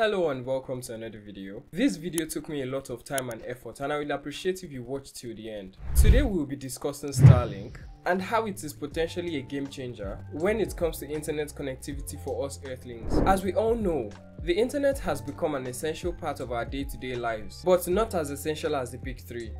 Hello and welcome to another video. This video took me a lot of time and effort and I will appreciate if you watch till the end. Today we will be discussing Starlink and how it is potentially a game changer when it comes to internet connectivity for us earthlings. As we all know, the internet has become an essential part of our day-to-day -day lives, but not as essential as the big three.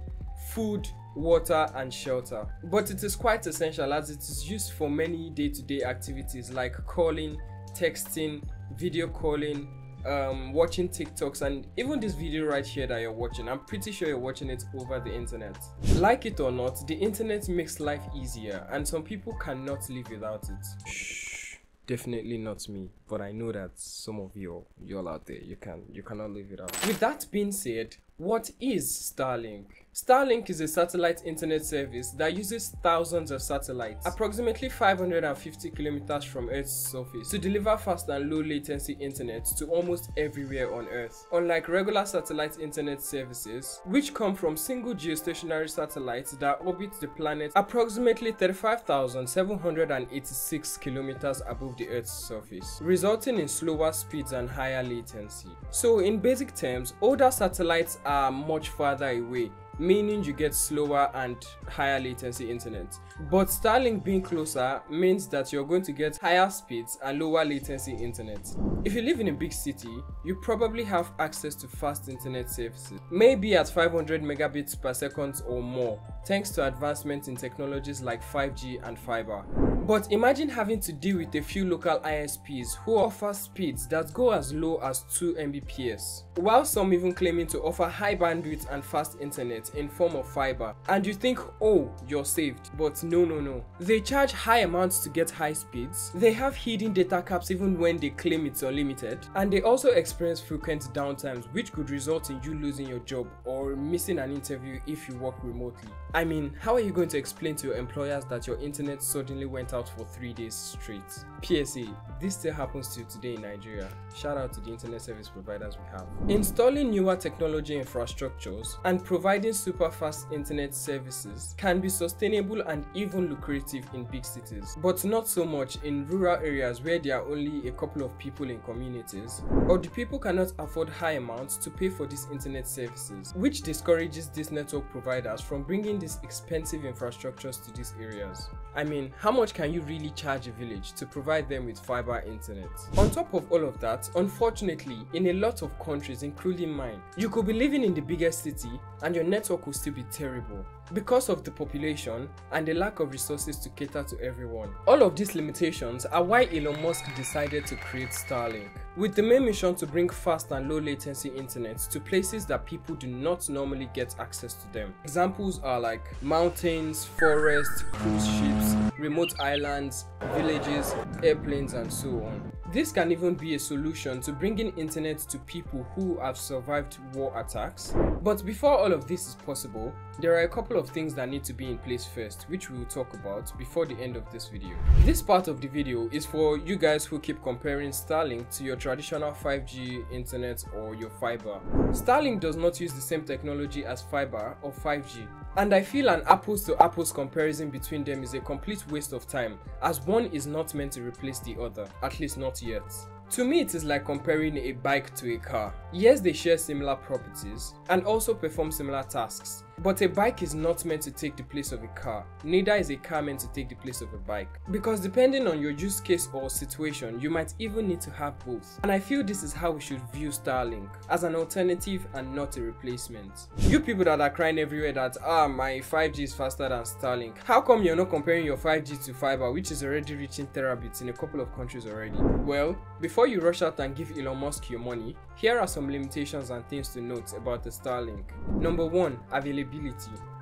Food, water and shelter. But it is quite essential as it is used for many day-to-day -day activities like calling, texting, video calling, um, watching TikToks and even this video right here that you're watching, I'm pretty sure you're watching it over the internet. Like it or not, the internet makes life easier and some people cannot live without it. Shh, definitely not me, but I know that some of you, y'all out there, you can you cannot live without. With that being said, what is Starlink? Starlink is a satellite internet service that uses thousands of satellites, approximately 550 kilometers from Earth's surface, to deliver fast and low latency internet to almost everywhere on Earth. Unlike regular satellite internet services, which come from single geostationary satellites that orbit the planet approximately 35,786 kilometers above the Earth's surface, resulting in slower speeds and higher latency. So in basic terms, older satellites are much farther away meaning you get slower and higher latency internet. But Starlink being closer means that you're going to get higher speeds and lower latency internet. If you live in a big city, you probably have access to fast internet services, maybe at 500 megabits per second or more, thanks to advancements in technologies like 5G and fiber. But imagine having to deal with a few local ISPs who offer speeds that go as low as 2 Mbps, while some even claiming to offer high bandwidth and fast internet in form of fiber. And you think, oh, you're saved. But no, no, no. They charge high amounts to get high speeds, they have hidden data caps even when they claim it's unlimited, and they also experience frequent downtimes which could result in you losing your job or missing an interview if you work remotely. I mean, how are you going to explain to your employers that your internet suddenly went out for 3 days straight? PSA, this still happens to today in Nigeria. Shout out to the internet service providers we have. Installing newer technology infrastructures and providing super fast internet services can be sustainable and even lucrative in big cities, but not so much in rural areas where there are only a couple of people in communities, or the people cannot afford high amounts to pay for these internet services, which discourages these network providers from bringing these expensive infrastructures to these areas. I mean, how much can you really charge a village to provide them with fiber internet? On top of all of that, unfortunately, in a lot of countries, including mine, you could be living in the biggest city and your network will still be terrible because of the population and the lack of resources to cater to everyone. All of these limitations are why Elon Musk decided to create Starlink, with the main mission to bring fast and low latency internet to places that people do not normally get access to them. Examples are like mountains, forests, cruise ships, remote islands, villages, airplanes and so on. This can even be a solution to bringing internet to people who have survived war attacks. But before all of this is possible, there are a couple of things that need to be in place first, which we will talk about before the end of this video. This part of the video is for you guys who keep comparing Starlink to your traditional 5G internet or your fiber. Starlink does not use the same technology as fiber or 5G. And I feel an apples to apples comparison between them is a complete waste of time as one is not meant to replace the other, at least not yet. To me, it is like comparing a bike to a car. Yes, they share similar properties and also perform similar tasks, but a bike is not meant to take the place of a car, neither is a car meant to take the place of a bike. Because depending on your use case or situation, you might even need to have both. And I feel this is how we should view Starlink, as an alternative and not a replacement. You people that are crying everywhere that, ah, my 5G is faster than Starlink, how come you're not comparing your 5G to fiber, which is already reaching terabits in a couple of countries already? Well, before you rush out and give Elon Musk your money, here are some limitations and things to note about the Starlink. Number 1. Availability.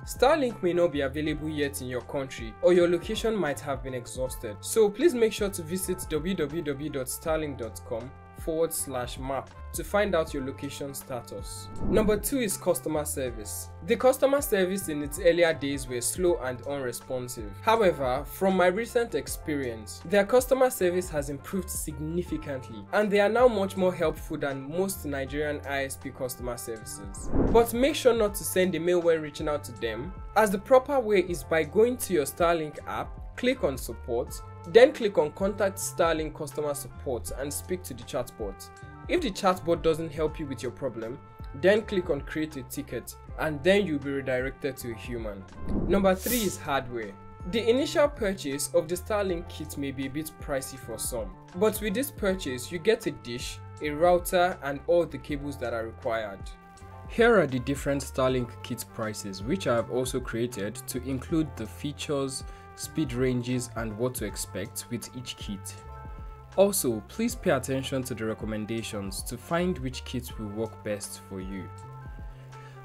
Starlink may not be available yet in your country or your location might have been exhausted. So please make sure to visit www.starlink.com forward slash map to find out your location status. Number 2 is customer service. The customer service in its earlier days were slow and unresponsive. However, from my recent experience, their customer service has improved significantly and they are now much more helpful than most Nigerian ISP customer services. But make sure not to send a mail when reaching out to them as the proper way is by going to your Starlink app, click on support, then click on contact Starlink customer support and speak to the chatbot. If the chatbot doesn't help you with your problem, then click on create a ticket and then you'll be redirected to a human. Number 3 is hardware. The initial purchase of the Starlink kit may be a bit pricey for some, but with this purchase you get a dish, a router and all the cables that are required. Here are the different Starlink kit prices which I have also created to include the features, speed ranges and what to expect with each kit. Also, please pay attention to the recommendations to find which kit will work best for you.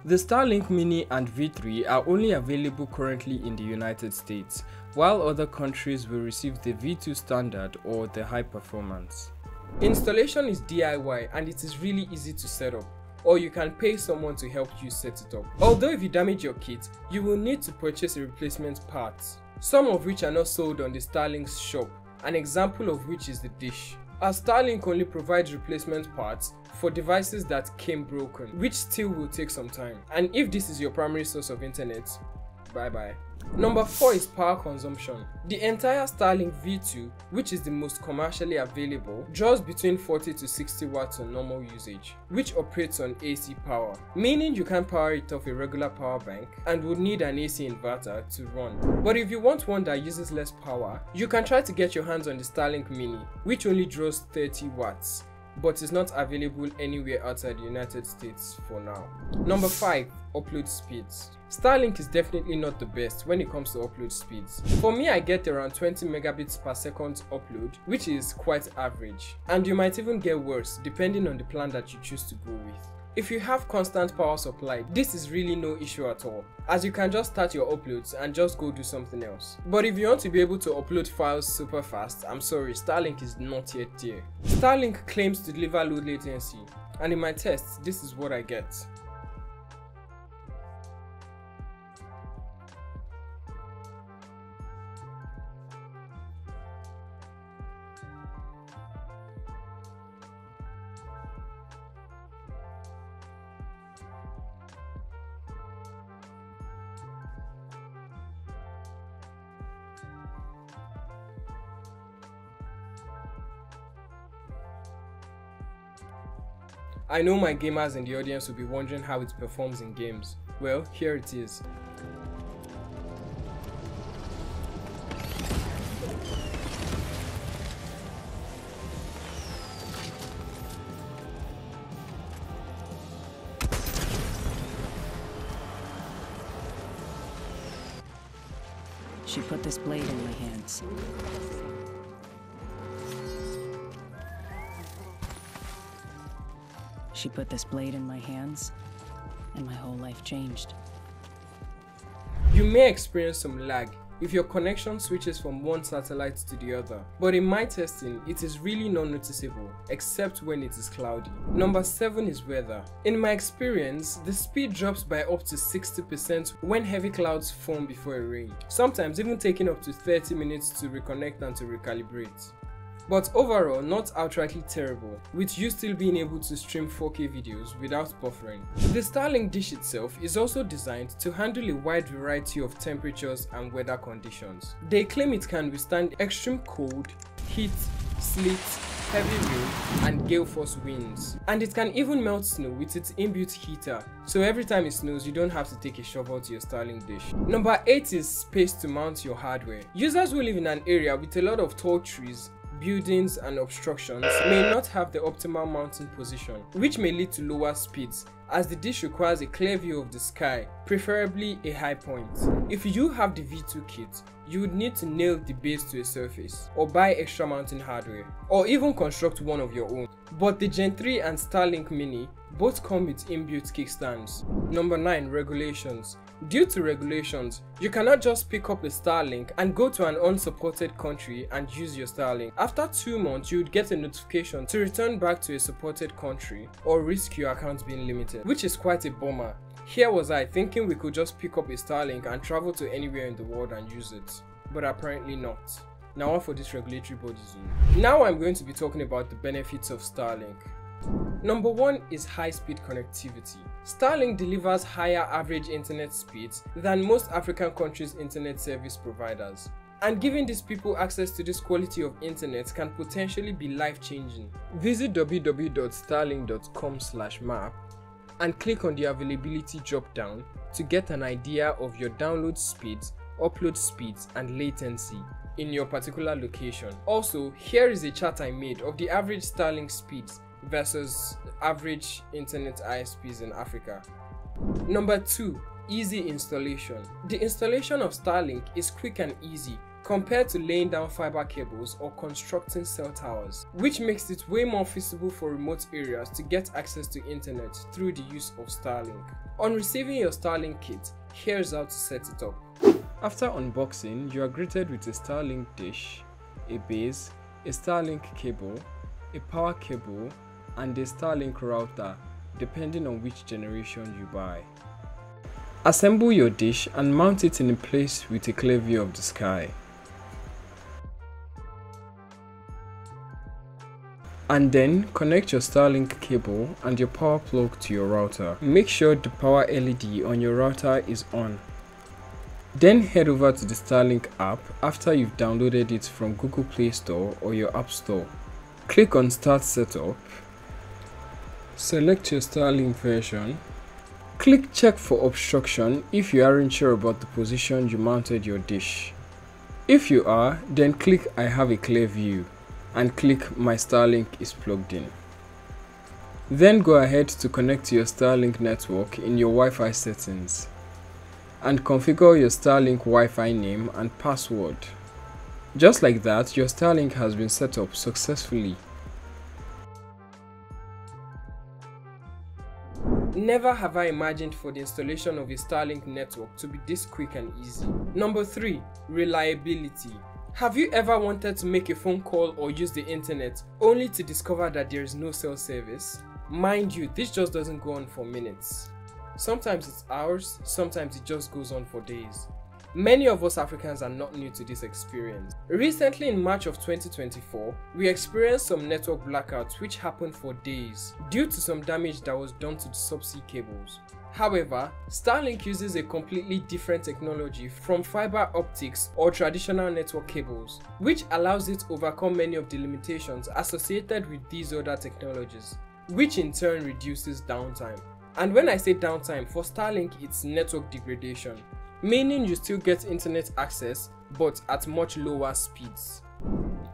The Starlink Mini and V3 are only available currently in the United States, while other countries will receive the V2 standard or the high performance. Installation is DIY and it is really easy to set up, or you can pay someone to help you set it up. Although if you damage your kit, you will need to purchase a replacement part, some of which are not sold on the Starlink's shop an example of which is the dish. As Starlink only provides replacement parts for devices that came broken, which still will take some time. And if this is your primary source of internet, bye bye. Number 4 is power consumption. The entire Starlink V2, which is the most commercially available, draws between 40 to 60 watts on normal usage, which operates on AC power, meaning you can power it off a regular power bank and would need an AC inverter to run. But if you want one that uses less power, you can try to get your hands on the Starlink Mini, which only draws 30 watts but is not available anywhere outside the United States for now. Number 5. Upload speeds. Starlink is definitely not the best when it comes to upload speeds. For me I get around 20 megabits per second upload which is quite average and you might even get worse depending on the plan that you choose to go with. If you have constant power supply, this is really no issue at all, as you can just start your uploads and just go do something else. But if you want to be able to upload files super fast, I'm sorry, Starlink is not yet there. Starlink claims to deliver low latency, and in my tests, this is what I get. I know my gamers in the audience will be wondering how it performs in games. Well, here it is. She put this blade in my hands. She put this blade in my hands, and my whole life changed. You may experience some lag if your connection switches from one satellite to the other, but in my testing, it is really non-noticeable, except when it is cloudy. Number 7 is weather. In my experience, the speed drops by up to 60% when heavy clouds form before a rain, sometimes even taking up to 30 minutes to reconnect and to recalibrate. But overall, not outrightly terrible, with you still being able to stream 4K videos without buffering. The Starlink dish itself is also designed to handle a wide variety of temperatures and weather conditions. They claim it can withstand extreme cold, heat, sleet, heavy rain, and gale force winds. And it can even melt snow with its inbuilt heater, so every time it snows you don't have to take a shovel to your Starlink dish. Number 8 is space to mount your hardware. Users who live in an area with a lot of tall trees buildings and obstructions may not have the optimal mounting position, which may lead to lower speeds as the dish requires a clear view of the sky, preferably a high point. If you have the V2 kit, you would need to nail the base to a surface, or buy extra mounting hardware, or even construct one of your own. But the Gen 3 and Starlink Mini both come with inbuilt kickstands. Number 9. Regulations Due to regulations, you cannot just pick up a Starlink and go to an unsupported country and use your Starlink. After 2 months, you would get a notification to return back to a supported country or risk your account being limited, which is quite a bummer. Here was I thinking we could just pick up a Starlink and travel to anywhere in the world and use it, but apparently not. Now on for this regulatory bodies. Now I'm going to be talking about the benefits of Starlink. Number 1 is high speed connectivity. Starlink delivers higher average internet speeds than most African countries' internet service providers. and giving these people access to this quality of internet can potentially be life-changing. Visit www.starlink.com/map and click on the availability drop-down to get an idea of your download speeds, upload speeds, and latency in your particular location. Also, here is a chart I made of the average Starlink speeds versus average internet ISPs in Africa. Number 2. Easy installation. The installation of Starlink is quick and easy compared to laying down fiber cables or constructing cell towers, which makes it way more feasible for remote areas to get access to internet through the use of Starlink. On receiving your Starlink kit, here's how to set it up. After unboxing, you are greeted with a Starlink dish, a base, a Starlink cable, a power cable, and a Starlink router depending on which generation you buy. Assemble your dish and mount it in a place with a clear view of the sky. And then connect your Starlink cable and your power plug to your router. Make sure the power LED on your router is on. Then head over to the Starlink app after you've downloaded it from Google Play Store or your App Store. Click on Start Setup Select your Starlink version. Click check for obstruction if you aren't sure about the position you mounted your dish. If you are, then click I have a clear view and click my Starlink is plugged in. Then go ahead to connect to your Starlink network in your Wi-Fi settings and configure your Starlink Wi-Fi name and password. Just like that, your Starlink has been set up successfully. Never have I imagined for the installation of a Starlink network to be this quick and easy. Number 3. Reliability. Have you ever wanted to make a phone call or use the internet only to discover that there is no cell service? Mind you, this just doesn't go on for minutes. Sometimes it's hours, sometimes it just goes on for days. Many of us Africans are not new to this experience. Recently in March of 2024, we experienced some network blackouts which happened for days due to some damage that was done to the subsea cables. However, Starlink uses a completely different technology from fiber optics or traditional network cables, which allows it to overcome many of the limitations associated with these other technologies, which in turn reduces downtime. And when I say downtime, for Starlink it's network degradation, meaning you still get internet access but at much lower speeds.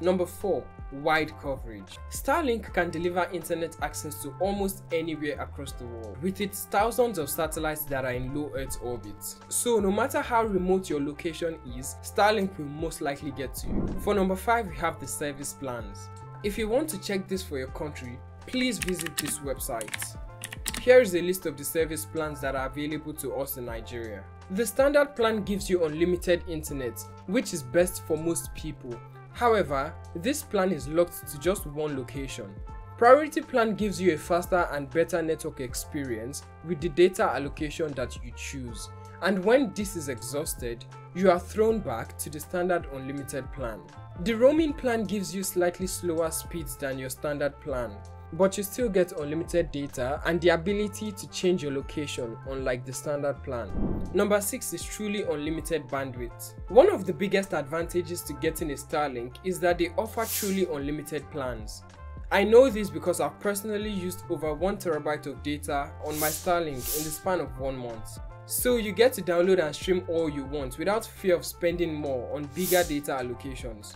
Number 4. Wide coverage. Starlink can deliver internet access to almost anywhere across the world with its thousands of satellites that are in low Earth orbit. So no matter how remote your location is, Starlink will most likely get to you. For number 5 we have the service plans. If you want to check this for your country, please visit this website. Here is a list of the service plans that are available to us in Nigeria. The standard plan gives you unlimited internet, which is best for most people. However, this plan is locked to just one location. Priority plan gives you a faster and better network experience with the data allocation that you choose. And when this is exhausted, you are thrown back to the standard unlimited plan. The roaming plan gives you slightly slower speeds than your standard plan but you still get unlimited data and the ability to change your location unlike the standard plan. Number 6 is truly unlimited bandwidth. One of the biggest advantages to getting a Starlink is that they offer truly unlimited plans. I know this because I've personally used over 1TB of data on my Starlink in the span of one month. So you get to download and stream all you want without fear of spending more on bigger data allocations.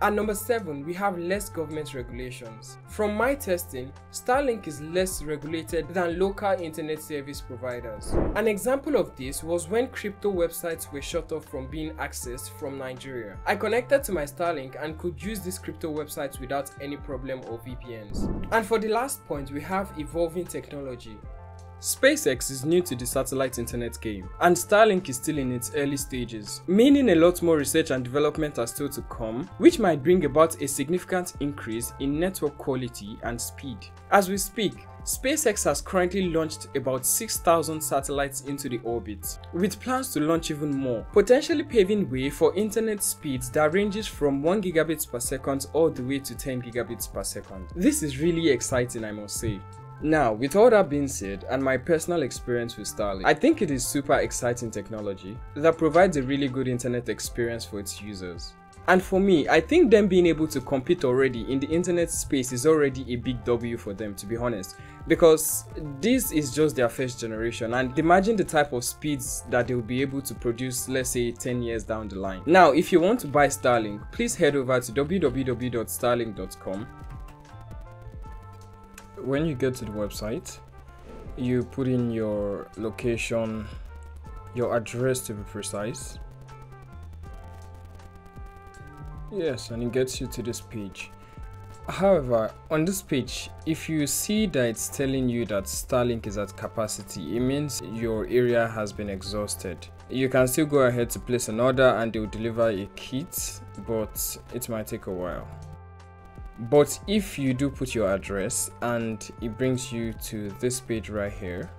At number 7, we have less government regulations. From my testing, Starlink is less regulated than local internet service providers. An example of this was when crypto websites were shut off from being accessed from Nigeria. I connected to my Starlink and could use these crypto websites without any problem or VPNs. And for the last point, we have evolving technology. SpaceX is new to the satellite internet game, and Starlink is still in its early stages, meaning a lot more research and development are still to come, which might bring about a significant increase in network quality and speed. As we speak, SpaceX has currently launched about 6,000 satellites into the orbit, with plans to launch even more, potentially paving way for internet speeds that ranges from 1 gigabits per second all the way to 10 gigabits per second. This is really exciting I must say. Now, with all that being said, and my personal experience with Starlink, I think it is super exciting technology that provides a really good internet experience for its users. And for me, I think them being able to compete already in the internet space is already a big W for them, to be honest. Because this is just their first generation, and imagine the type of speeds that they will be able to produce, let's say, 10 years down the line. Now, if you want to buy Starlink, please head over to www.starlink.com. When you get to the website, you put in your location, your address to be precise Yes, and it gets you to this page. However, on this page, if you see that it's telling you that Starlink is at capacity, it means your area has been exhausted. You can still go ahead to place an order and they'll deliver a kit, but it might take a while. But if you do put your address and it brings you to this page right here,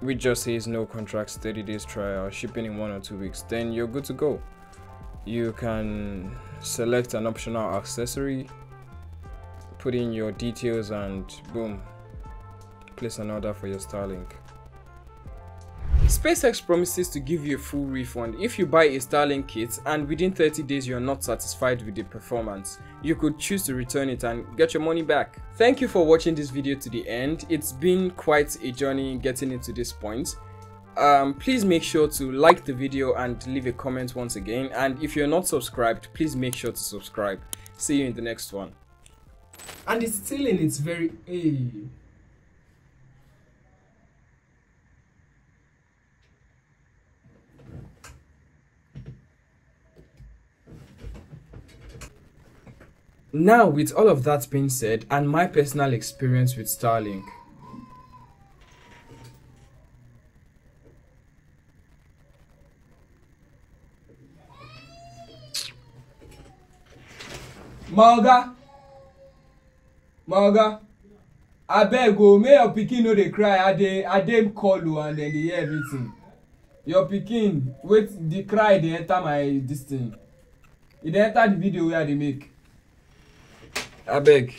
which just says no contracts, 30 days trial, shipping in one or two weeks, then you're good to go. You can select an optional accessory put in your details and boom place an order for your Starlink SpaceX promises to give you a full refund if you buy a Starlink kit and within 30 days you are not satisfied with the performance. You could choose to return it and get your money back. Thank you for watching this video to the end. It's been quite a journey getting into this point um, please make sure to like the video and leave a comment once again and if you're not subscribed please make sure to subscribe see you in the next one and it's still in its very hey. Now, with all of that being said, and my personal experience with Starlink, my oga my oga abeg o make your pikin no dey cry. I dey i dey call o and dem dey hear everything. Your pikin wait the cry dey enter my dis thing. E enter the video i dey make abeg